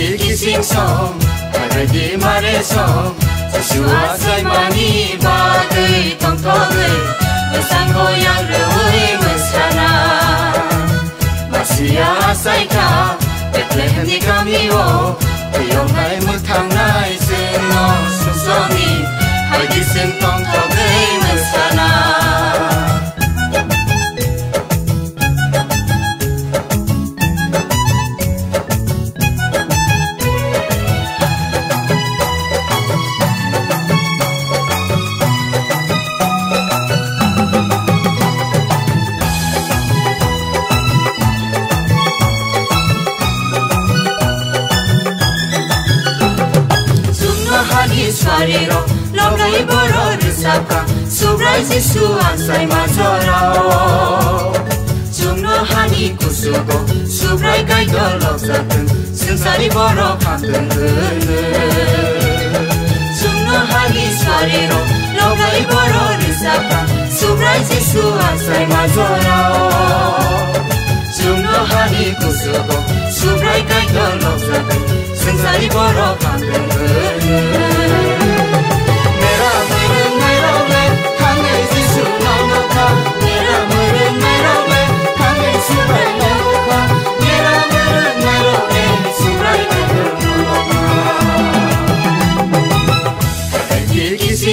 gigising som mare song. Sa suasay mani bagay tongtongay Masang hoyang rewoy mesrana Masiyasay ka Bethlehem di kami wo छोडेर लोकै बरो रिसाका सुब्राइ जिसु आन्सैमा छोरा चुम्न हानि कुसुको सुब्राइ गाई गलक्सकन संसारी बरो खान्दन चुम्न हानि छोडेर लोकै बरो रिसाका सुब्राइ कुसुको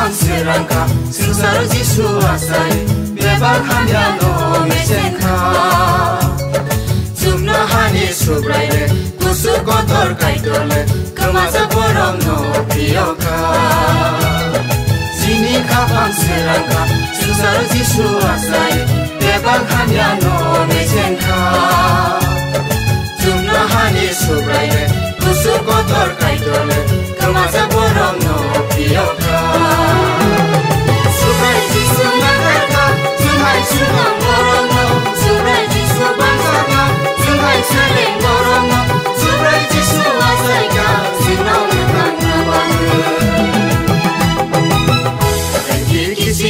만세랑가 승사를 지수와사이 매발하며 노미생카 죽나하니 수브라이레 구수고돌 가이돌레 그마자 보람 노피어카 지니카 방세랑가 승사를 지수와사이 매발하며 노미생카 죽나하니 수브라이레 구수고돌 가이돌레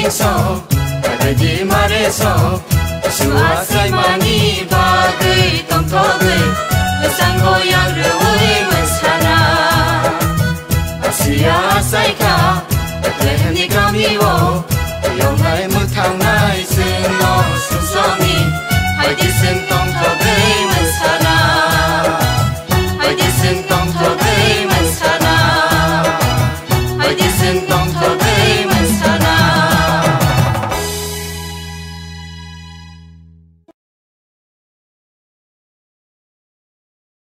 मानिसौ कदजी मरेछौ सुवासै मानि बागै तम्थगै लसाङ्गो याग्रवै मसाना असिया साइखा लहनि गामिवौ यौहाय मुथां